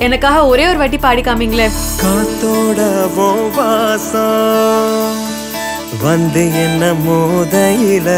எனக்காக ஒரே ஒரு வாட்டி பாடி காமிங்களே. காத்தோட வாசம் வந்து என்ன மோதையில?